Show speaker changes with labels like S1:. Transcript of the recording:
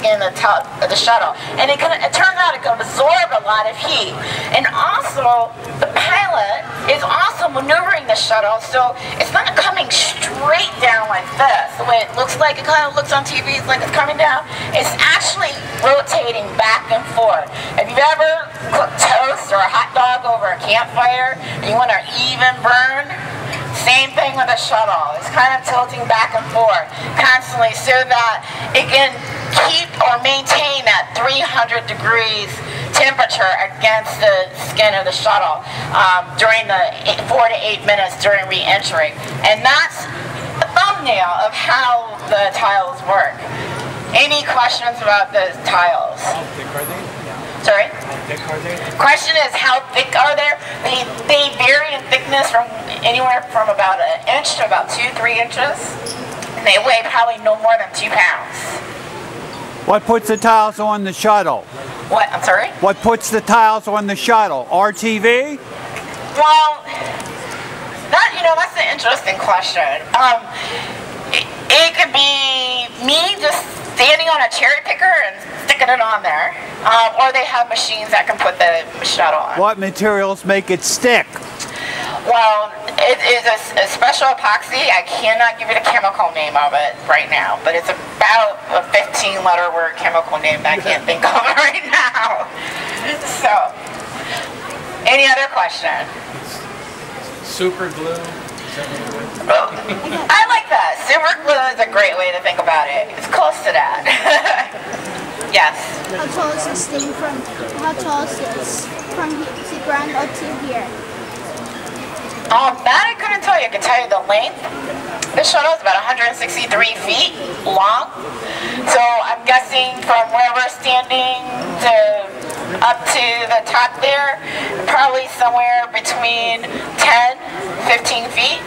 S1: from the skin of the, shuttle. And it, can, it turns out it can absorb a lot of heat. And also, the pilot is also maneuvering the shuttle, so it's not coming straight down like this, the way it looks like. It kind of looks on TV, it's like it's coming down. It's actually rotating back and forth. If you've ever cooked toast or a hot dog over a campfire and you want an even burn, same thing with the shuttle. It's kind of tilting back and forth constantly so that it can keep or maintain that 300 degrees temperature against the skin of the shuttle um, during the eight, four to eight minutes during re-entry. And that's a thumbnail of how the tiles work. Any questions about the tiles? How thick are they? Sorry? How thick are they? Question is how thick are they? They, they vary in thickness from anywhere from about an inch to about two, three inches. And they weigh probably no more than two pounds.
S2: What puts the tiles on the shuttle?
S1: What? I'm sorry?
S2: What puts the tiles on the shuttle? RTV?
S1: Well, that, you know, that's an interesting question. Um, it, it could be me just standing on a cherry picker and sticking it on there. Um, or they have machines that can put the shuttle on.
S2: What materials make it stick?
S1: Well, it is a, a, special epoxy. I cannot give you the chemical name of it right now, but it's about a 15 letter word chemical name that I can't think of it right now. So, any other question?
S3: Super glue.
S1: Oh, I like that. Super glue is a great way to think about it. It's close to that. yes.
S4: How tall is this thing from? How tall is this from the ground up to here?
S1: Um, that I couldn't tell you. I can tell you the length. This shuttle is about 163 feet long. So I'm guessing from where we're standing to up to the top there, probably somewhere between 10, 15 feet.